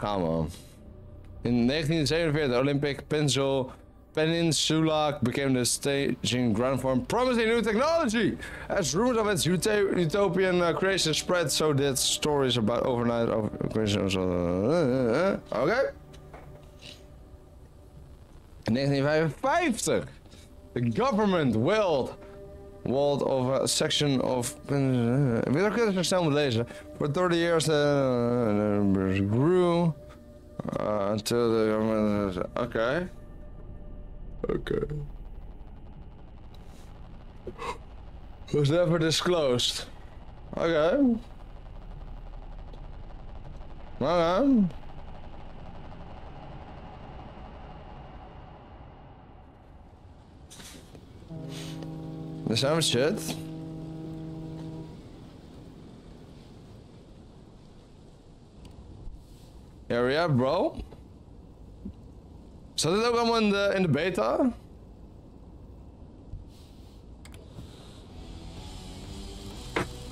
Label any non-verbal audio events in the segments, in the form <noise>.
gaan we. In 1947, Olympic Pencil Peninsula became the staging ground for promising new technology. As rumors of its uto utopian uh, creation spread, so did stories about overnight of creation. Uh, Oké. Okay. In 1955, the government willed walled of a section of. Uh, wil ik even snel moet lezen. For 30 years, the uh, grew uh, until the government. Oké. Okay. Okay. Was never disclosed. Okay. Okay. Er zijn shit. Up, bro. Zat dit ook allemaal in de, in de beta?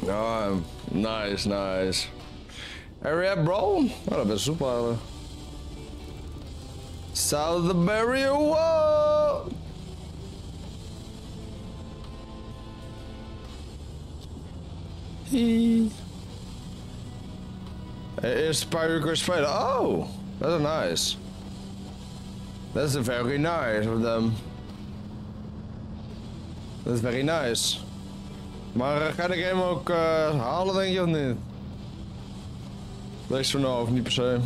Ja, nice, nice. Area, bro. Oh, dat is soepel. South the barrier wall. Uur kunnen spelen. Oh, dat is nice. That's very nice of them. That's very nice. Maar uh, ga de game ook uh, halen, denk je of niet? Lees van nou, of niet per se.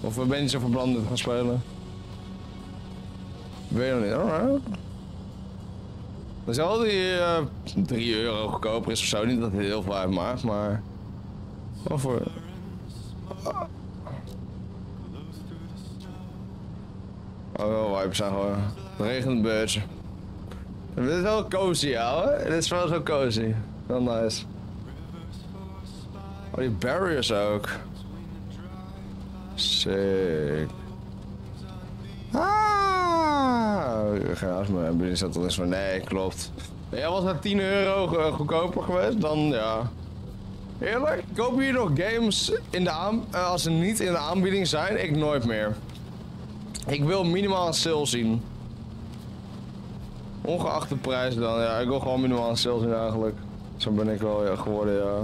Of ben je zo verbrandend gaan spelen? Weet je nog niet, alright. Dan zal die uh, 3 euro goedkoper is of niet dat het heel veel uitmaakt, maar... Wat voor... Oh, wel vibes zijn gewoon. Het regent een beetje. Dit is wel cozy, ouwe. Dit is wel zo cozy. Wel nice. Oh, die barriers ook. Sick. Ah! Astma hebben, die zat er eens van. Nee, klopt. Ja, was het 10 euro goedkoper geweest, dan ja. Eerlijk, koop hier nog games in de aan, eh, als ze niet in de aanbieding zijn? Ik nooit meer. Ik wil minimaal een sale zien. Ongeacht de prijs dan, ja, ik wil gewoon minimaal een sale zien eigenlijk. Zo ben ik wel ja, geworden, ja.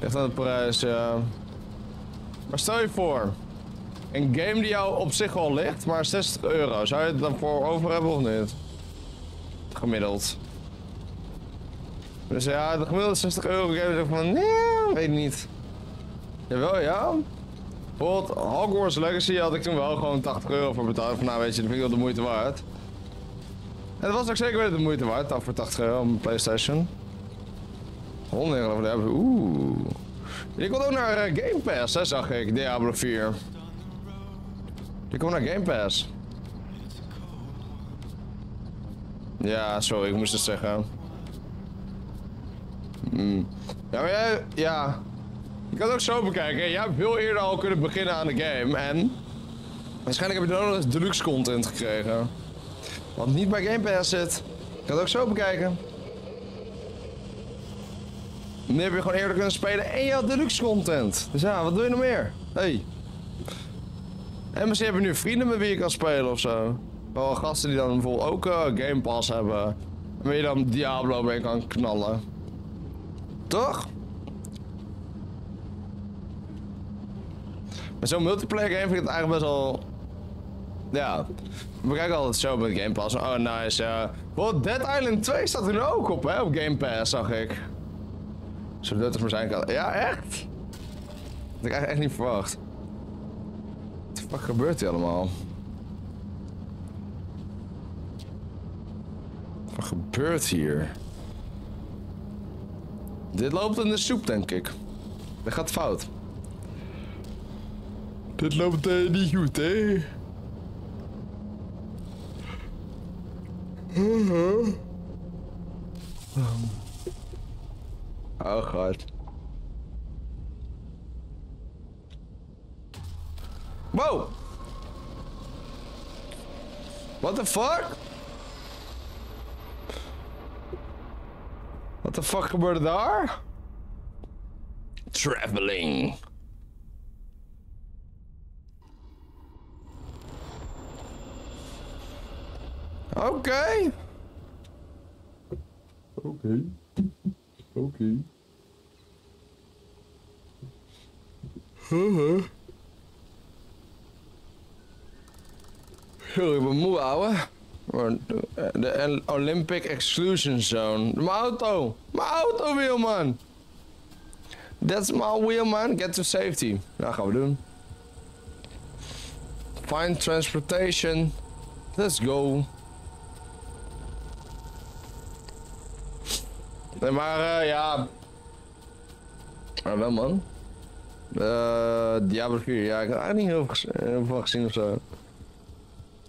Echt aan de prijs, ja. Maar stel je voor, een game die jou op zich wel ligt, maar 60 euro. Zou je het dan voor over hebben of niet? Gemiddeld. Dus ja, de gemiddelde 60 euro game is van, nee, weet niet. Jawel, ja. Bijvoorbeeld Hogwarts Legacy had ik toen wel gewoon 80 euro voor betaald. Van nou weet je, dat vind ik wel de moeite waard. En dat was ook zeker wel de moeite waard, dan voor 80 euro op mijn Playstation. 100 euro voor hebben. Oeh. Die komt ook naar uh, Game Pass, zag ik, Diablo 4. Die komt naar Game Pass. Ja, sorry, ik moest het zeggen. Mm. Ja, maar jij, ja. Je kan het ook zo bekijken. Jij hebt veel eerder al kunnen beginnen aan de game. En waarschijnlijk heb je dan nog eens deluxe content gekregen. Wat niet bij Game Pass zit. Je kan het ook zo bekijken. Nu heb je gewoon eerder kunnen spelen en je had deluxe content. Dus ja, wat doe je nog meer? Hey. En misschien hebben nu vrienden met wie je kan spelen of zo. Wel gasten die dan bijvoorbeeld ook uh, Game Pass hebben. En waar je dan Diablo mee kan knallen. Toch? Maar zo'n multiplayer game vind ik het eigenlijk best wel... Ja. We kijken altijd zo met Game Pass. Oh, nice, ja. Well, Dead Island 2 staat er nu ook op, hè? Op Game Pass, zag ik. Zo nuttig maar zijn kan. Ja, echt? Dat had ik eigenlijk echt niet verwacht. Wat gebeurt hier allemaal? Wat gebeurt hier? Dit loopt in de soep, denk ik. Dit gaat fout. Dit loopt uh, niet goed, hè? Oh god. Wow! What the fuck? Wat de fuck gebeurde daar? Traveling. Oké. Okay. Oké. Okay. Oké. Okay. Uh Sorry, ik ben moe, ouwe. De Olympic Exclusion Zone. Mijn auto. Mijn auto, wheel, man. That's my wheel, man. Get to safety. Dat gaan we doen. Find transportation. Let's go. Nee, maar uh, ja. Maar wel, man. Uh, Diablo 4, ja, ik heb eigenlijk niet heel veel, veel gezien of zo.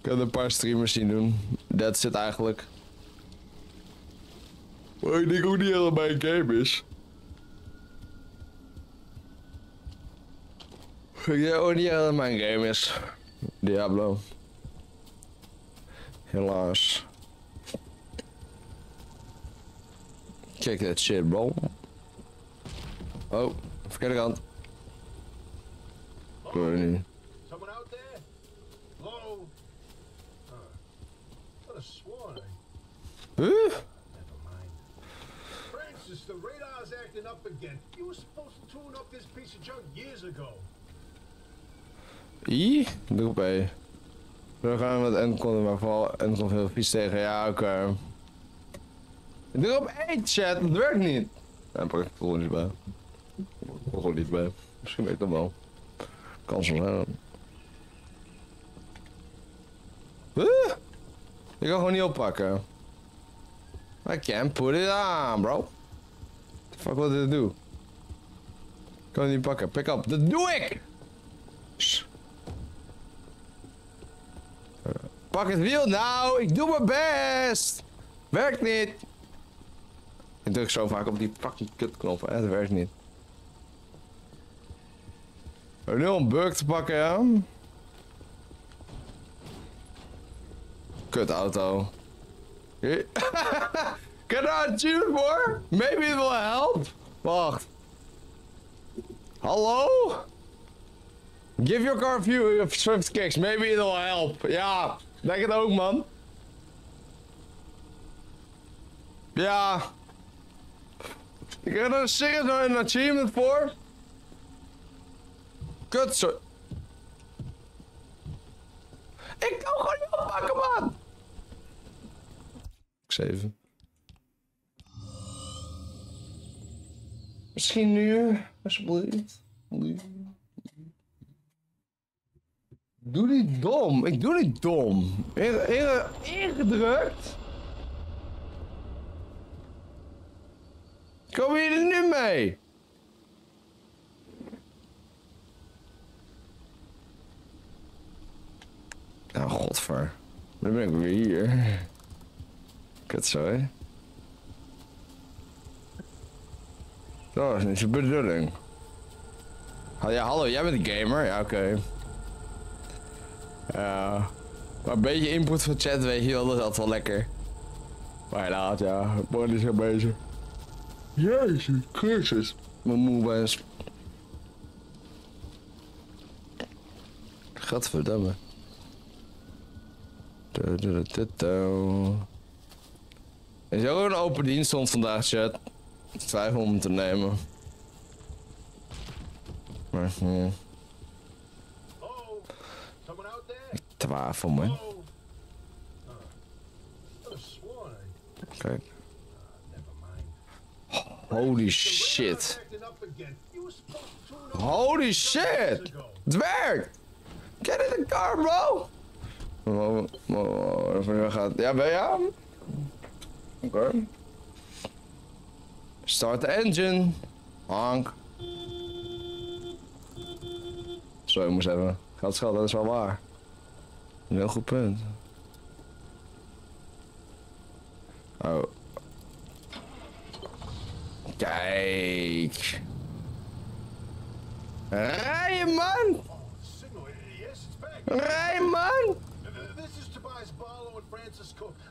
Ik heb een paar streamers zien doen. That's it eigenlijk. Maar ik denk ook niet dat mijn game is. Ik denk ook niet dat mijn game is. Diablo. Helaas. Check that shit, bro. Oh, verkeerde kant. Ik weet niet. Huh? Francis, the radar's acting up again. You were supposed to tune up this piece of junk years ago. I? Doe bij. We gaan met Encon, maar vooral Encon heel vies tegen. Ja, oké. Okay. Doe op 8 chat, dat werkt niet. Ja, pak ik het gewoon niet bij. Ik er niet bij. Misschien weet ik dat wel. Kan zo zijn. Huh? Ik kan gewoon niet oppakken. I can't put it on, bro. The fuck wat dit doen? Ik kan niet pakken. Pick up. Dat doe ik! Pak het wiel nou, ik doe mijn best! Werkt niet! Ik druk zo vaak op die fucking kutknoppen, hè? Het werkt niet. We hebben nu een bug te pakken, ja? Kut auto. <laughs> Can I tune more? Maybe it will help. Wacht. Hallo? Give your car a few swift kicks. Maybe it'll help. Ja, denk het ook, man. Ja. Ik heb er serieus nog een achievement voor. Kut. Ik kan gewoon niet oppakken, man. 7. Misschien nu, alsjeblieft. Doe niet dom. Ik doe niet dom. ingedrukt. Kom je er nu mee? Nou, godver. Dan ben ik weer hier. Kut zo, hè? Dat is niet de bedoeling. Ja, hallo, jij bent een gamer? Ja, oké. Ja. Maar een beetje input van chat, weet je wel, dat is altijd wel lekker. Maar helaas, ja, ben niet zo bezig. Jezus Christus. Mijn moe ben. Gadverdamme. Er is ook een open dienst stond vandaag, chat. Twijfel om te nemen. Maar, hm. Ik twijfel, man. Kijk. Holy shit. Holy shit! Het werkt! Get in the car, bro! Oh, oh, oh, gaat. Ja, ben je Oké. Okay. Start the engine. Honk. Zo, moest even. Geld schat, dat is wel waar. Een heel goed punt. Oh. Kijk. Rijden, man! Rijden, man!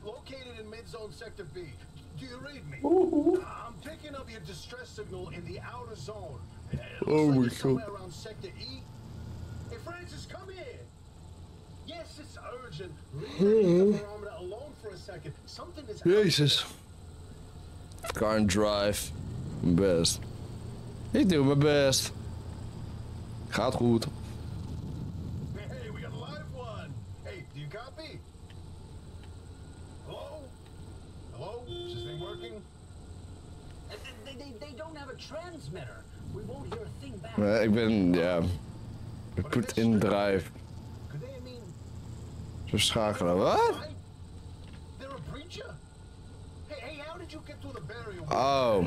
Located in mid-zone sector B. Do you read me? Ooh. I'm picking up your distress signal in the outer zone. It Oh like God. somewhere around Sector E. Hey, Francis, come here. Yes, it's urgent. Leave the mm-hmm. barometer alone for a second. Something is Jezus. Can't drive. Best. Ik doe mijn best. Gaat goed. Nee, ik ben, ja. Ik put in drive. Zo schakelen. Wat? Oh.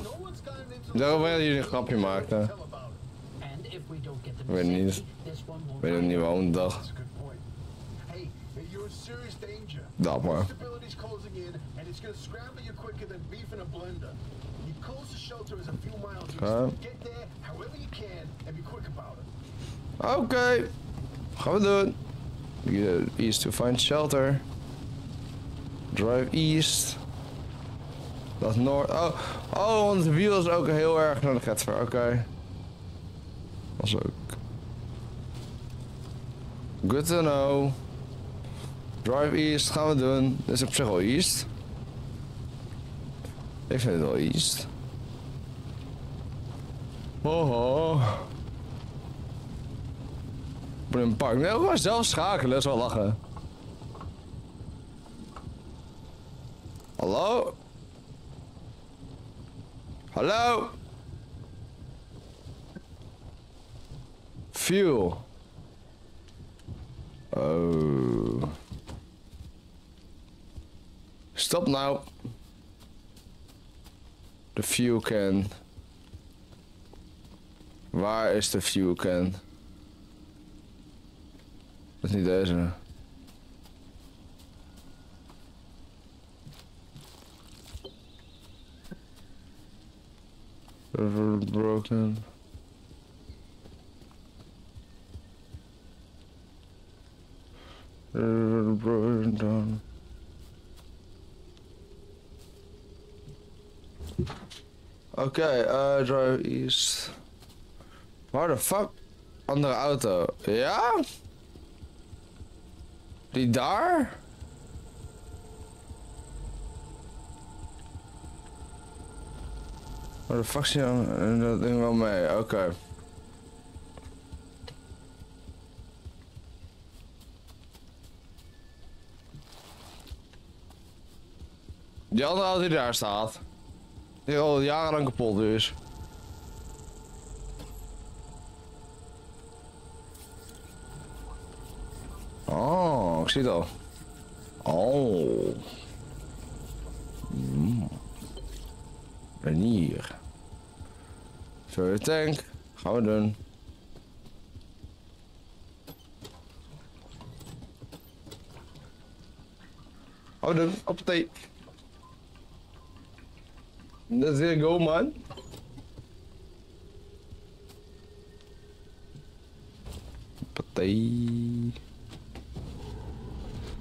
Daarom willen jullie een grapje maken. Them Weet niet. Ik weet niet waarom dag. That's you're in serious danger. Dat maar. Stability's closing in, and it's gonna scramble you quicker than beef in a blender. The shelter is a few miles. Okay. Get there however you can, and be quick about it. Oké. Gaan we doen. East to find shelter. Drive east. Dat noord. Oh, oh, want de wiel is ook heel erg naar de getver. Oké. Dat is ook. Good to know. Drive east gaan we doen. Dit is op zich wel east. Ik vind het wel east. Oh. In een park. Nee, maar zelf schakelen, dat is wel lachen. Hallo? Hallo? Fuel. Oh. Stop now. The fuel can. Waar is de fuel can? Dat is niet deze. Broken. Broken down. Oké, eh drive east. Waar de fuck? Andere auto. Ja? Die daar? Waar de fuck dan- en dat ding wel mee? Oké. Die andere auto die daar staat. Die al jarenlang kapot is. Oh, ik zie het al. Oh. En hier. Zo de tank. Gaan we doen. Doen. Op thee. Let's go man. Partij.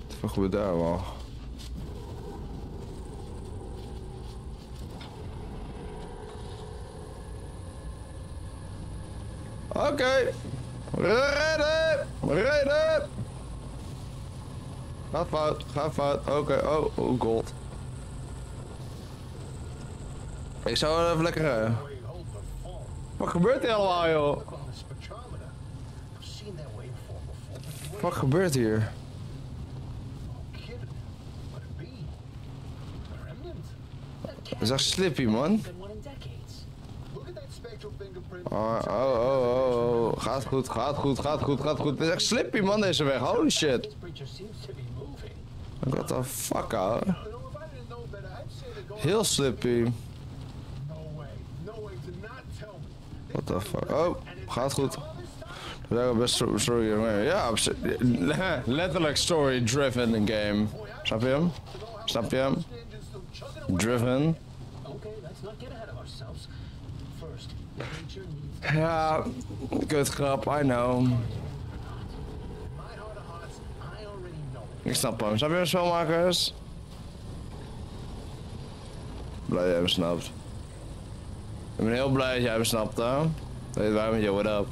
Wat fuck gebeurt daar wel? Oké. Redden! Redden! Gaat fout, gaat fout. Oké, oh, oh god. Ik zou even lekker... eh. Wat gebeurt hier allemaal, joh? Wat gebeurt hier? Dat is echt slippy, man. Oh, oh, oh, oh, oh. Gaat goed, gaat goed, gaat goed, gaat goed. Het is echt slippy, man, deze weg. Holy shit. What the fuck, ouwe. You know, What the fuck. Oh, gaat goed. Best sto- story Ja, op zi- <laughs> letterlijk story driven game. Snap je hem? Snap je hem? Driven. Ja, kut grap, I know. Ik snap hem. Snap je hem, spelmakers? Blij dat jij hem snapt. Ik ben heel blij dat jij hem snapt, hè? Hey, waar met jou? What up?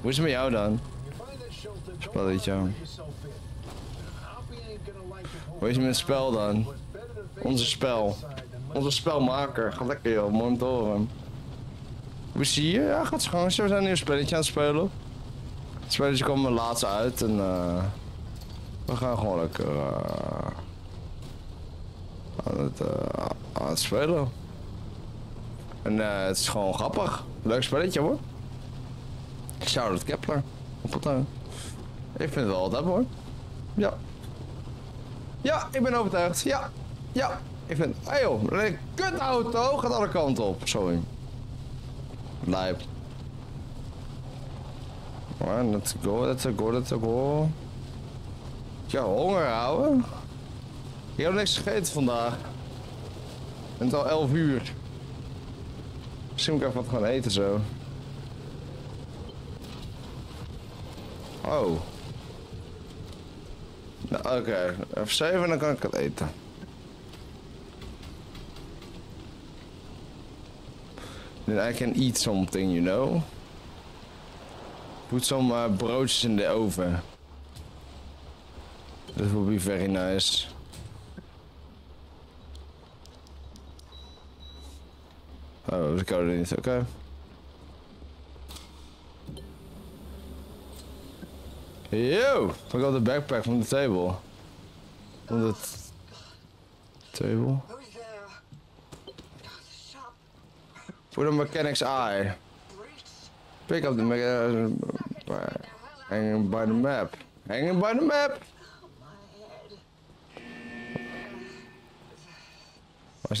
Hoe is het met jou dan? Spelletje. Hoe is het met het spel dan? Onze spel. Onze spelmaker. Gaat lekker joh, horen. Hoe hij hier? Ja, gaat gang. We zijn een nieuw spelletje aan het spelen. Het spelletje komt er laatst uit en eh we gaan gewoon lekker eh, aan, het, eh, aan het spelen. En eh, het is gewoon grappig. Leuk spelletje hoor. Shout-out Kepler. Op het tuin. Ik vind het wel hebben hoor. Ja. Ja, ik ben overtuigd. Ja. Ja. Ik vind... Hé hey joh, een gaat alle kanten op. Sorry. Lijp. Maar let's go, let's go, let's go. Ja, honger houden. Ik heb niks gegeten vandaag. Het is al 11 uur. Misschien moet ik even wat gaan eten zo. Oh. Nou, oké. Even 7 en dan kan ik het eten. Then I can eat something, you know? Put some uh, broodjes in the oven. That would be very nice. Oh, de code niet, oké. Yo! I got the backpack from the table. From the t- table? Who's there? The shop Put a mechanic's eye. breached. Pick up the mechanic. hanging by the map. Hanging by the map! My head. Waar is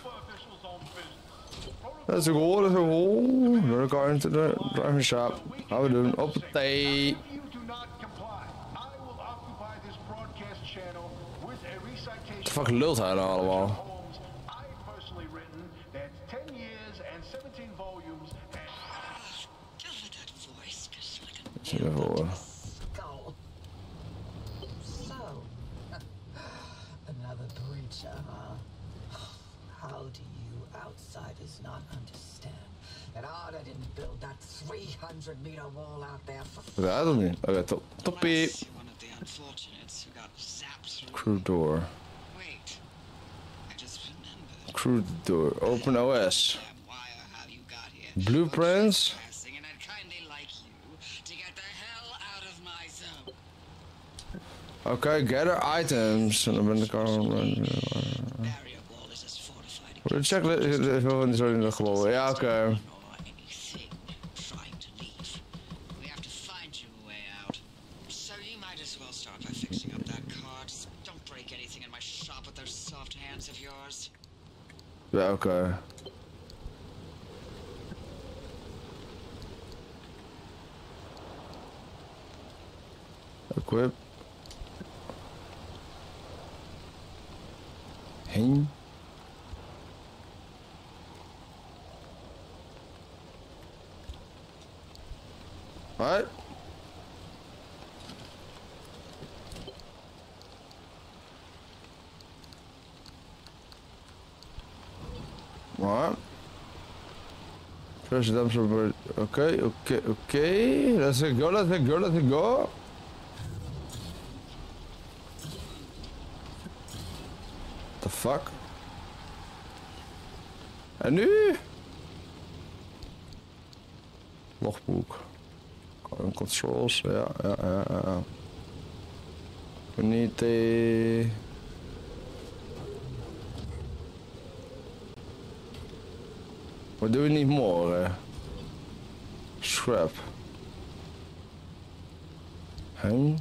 business. Protocol Dat is een goal, dat is een goal. Door de car into the driving shop. Gaan we doen. Op het thee. If you do not comply, I will occupy this broadcast channel with a recitation Wat fuck lult hij nou allemaal? poems I personally written that's 10 years and 17 volumes and Just with that voice, just like a Zie je voor. skull. So, another breacher, huh? How do you outsiders not understand that Arda didn't build that 300 meter wall out there for Dat of niet? Oké, top. Toppie. Plus, you're one of the unfortunates who got zapped through. Crew door. Wait, I just remembered. Crew door. Open OS. Damn wire how you got here. Blueprints. Trespassing, And I'd kindly like you to get the hell out of my zone. Oké, gather items. En dan ben ik al... Is is er van die soort in de gebouwen. Ja, oké. or Ja, oké. Equip. Heen. Alright. Alright. First dump over. Okay, okay, okay. Let's go, let's go, let's go. The fuck? En nu? Logboek. Controls, ja, ja, ja, ja. We need a... Do we need more? Uh, scrap. Hang.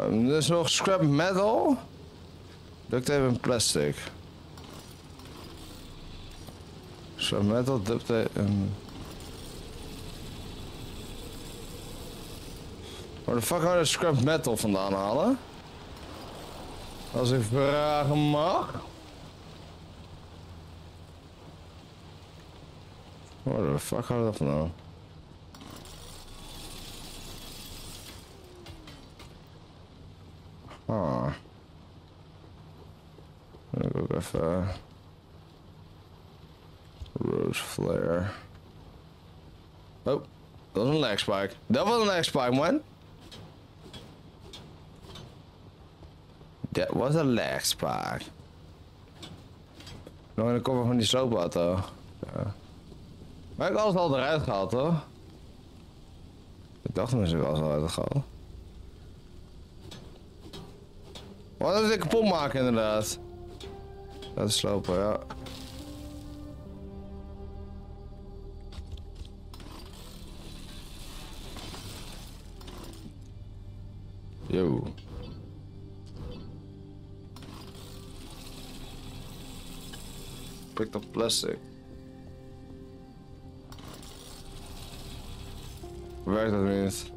Um, er is nog scrap metal. Duct tape en plastic. Zo metal duct tape. Waar de fuck gaan we scrap metal vandaan halen? Als ik vragen mag. Waar de fuck gaan we dat vandaan? Ah. Dan ik ook even... Rose flare. Oh, dat was een leg spike. Dat was een leg spike, man. Dat was een leg spike. Nog in de koffer van die sloopauto. Ja. Maar ik alles al eruit gehaald, toch? Ik dacht tenminste wel al eruit gehaald. Wat is dit kapot maken inderdaad? Dat is slopen, ja. Picked up plastic. Werkt dat niet?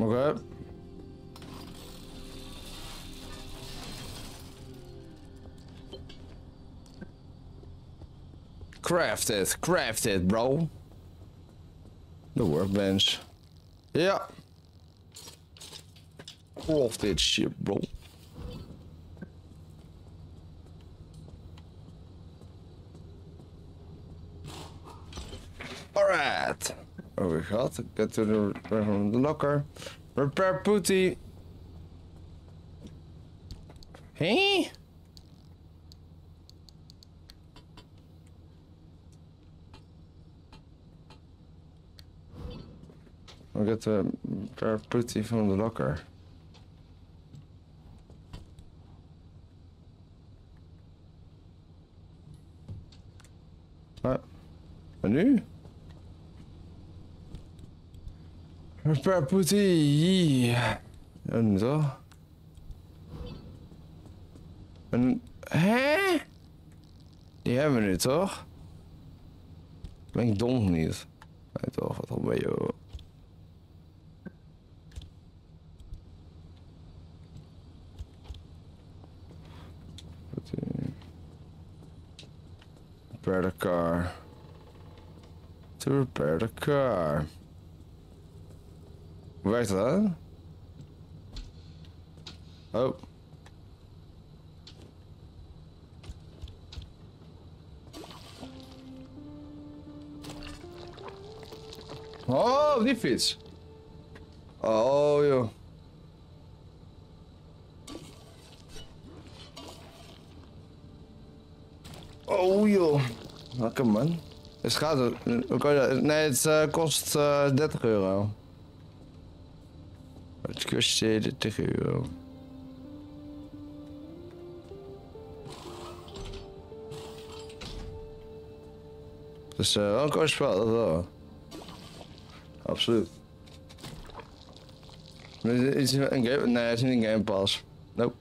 Oké. Craft it, craft it, bro. The workbench. Ja. Craft it shit, bro. Alright. Oh, Over gehad. Get to the, the locker. Repair putty. We get the repair putty from the locker. Ah, en nu? Putty. En toch? En, hè? Die hebben we nu toch? Ben ik dom niet? Nee toch, wat al bij jou. Repair the car. To repair the car. Werkt dat? Oh. Oh, die fiets. Oh, joh. Oh, joh. Lekker, man. Het gaat... Dat? Nee, het eh, kost eh 30 euro. Het kost eh, 30 euro. Dus eh wel een kost spel, dat wel. Absoluut. Is is het een game? Nee, het is niet een Game Pass. Nope.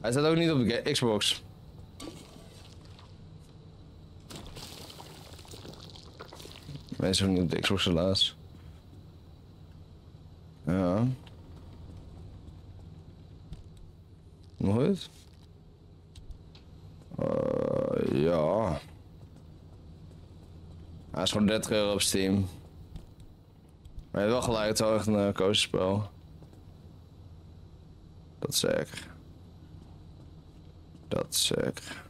Hij staat ook niet op de Xbox. Niet op de Xbox helaas. Ja. Nog iets? Eh, ja. Hij is gewoon 30 euro op Steam. Maar je hebt wel gelijk, het is wel echt een uh, kozenspel. Dat is zeker. Dat zeker.